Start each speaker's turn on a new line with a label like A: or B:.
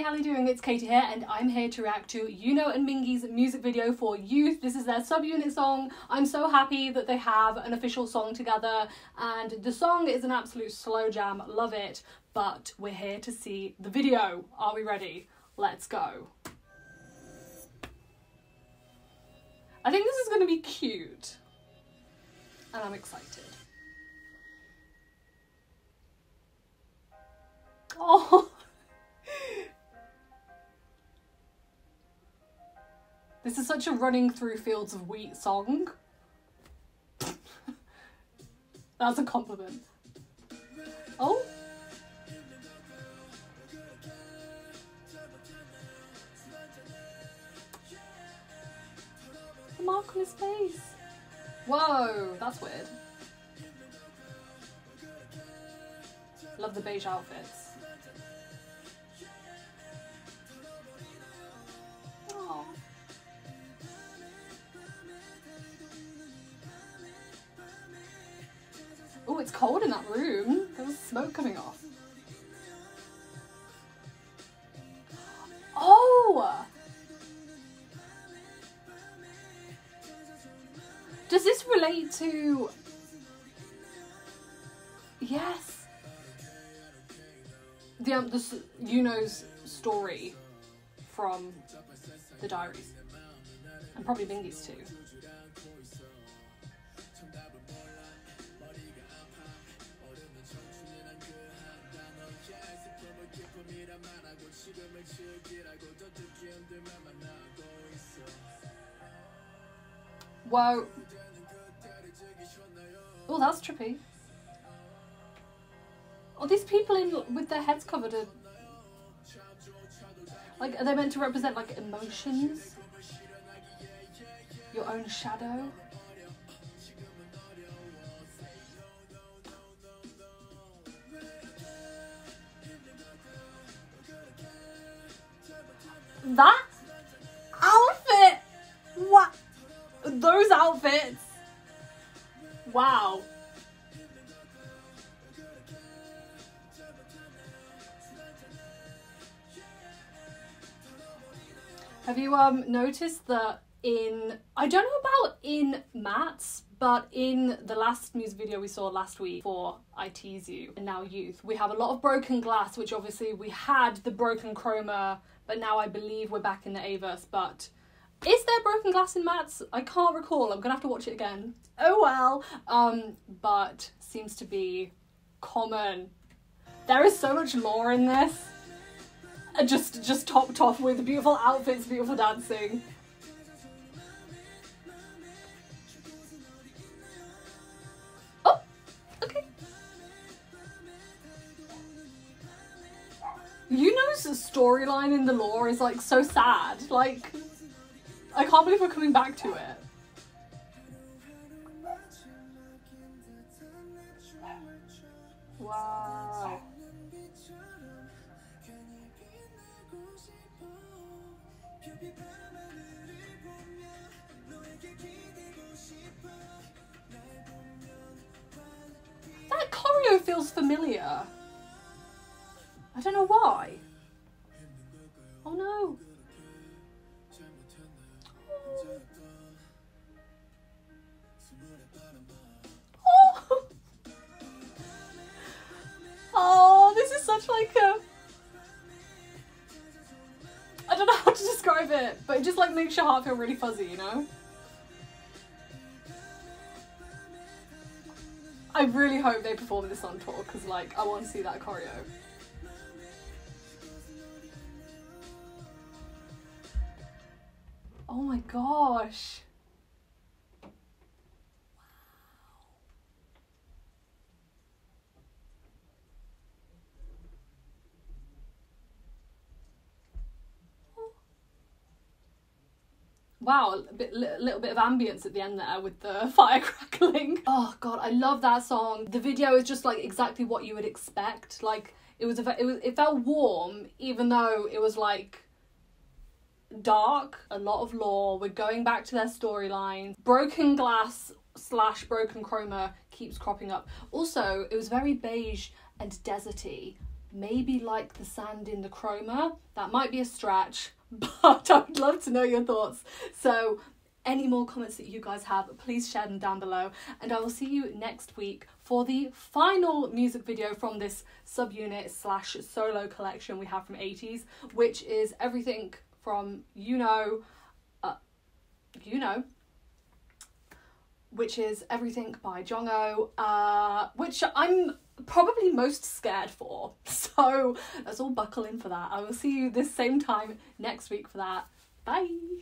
A: Hey, how are you doing? It's Katy here, and I'm here to react to Yunho and Mingi's music video for Youth. This is their subunit song. I'm so happy that they have an official song together, and the song is an absolute slow jam. Love it. But we're here to see the video. Are we ready? Let's go. I think this is going to be cute, and I'm excited. Oh. This is such a running through fields of wheat song. That's a compliment. Oh. The mark on his face. Whoa, that's weird. Love the beige outfits. It's cold in that room. There's smoke coming off. Oh! Does this relate to... Yes. The, um, the Yunho's story from the diaries. And probably Mingi's too. Whoa. Oh, that's trippy. Are these people in with their heads covered like are they meant to represent like emotions? Your own shadow? That outfit! What? Those outfits! Wow. Have you um noticed that in I don't know about in MATZ, but in the last music video we saw last week for IT's You and now Youth, we have a lot of broken glass, which obviously we had the broken chroma, but now I believe we're back in the A-verse, but is there broken glass in MATZ? I can't recall. I'm gonna have to watch it again. Oh well. Um, but seems to be common. There is so much lore in this. Just just topped off with beautiful outfits, beautiful dancing. Storyline in the lore is like so sad. Like I can't believe we're coming back to it. Wow. That choreo feels familiar. I don't know why. Oh no. Oh. oh, this is such like a I don't know how to describe it, but it just like makes your heart feel really fuzzy, you know? I really hope they perform this on tour because like I want to see that choreo. Oh my gosh. Wow, Wow, a bit, little bit of ambience at the end there with the fire crackling. Oh god, I love that song. The video is just like exactly what you would expect. Like it was, a, it was, it felt warm, even though it was like dark, a lot of lore. We're going back to their storyline. Broken glass slash broken chroma keeps cropping up. Also, it was very beige and deserty. maybe like the sand in the chroma. That might be a stretch, but I would love to know your thoughts. So any more comments that you guys have, please share them down below. And I will see you next week for the final music video from this subunit slash solo collection we have from ATEEZ, which is everything from You Know, uh, You Know, which is everything by Jongho, uh, which I'm probably most scared for. So let's all buckle in for that. I will see you this same time next week for that. Bye.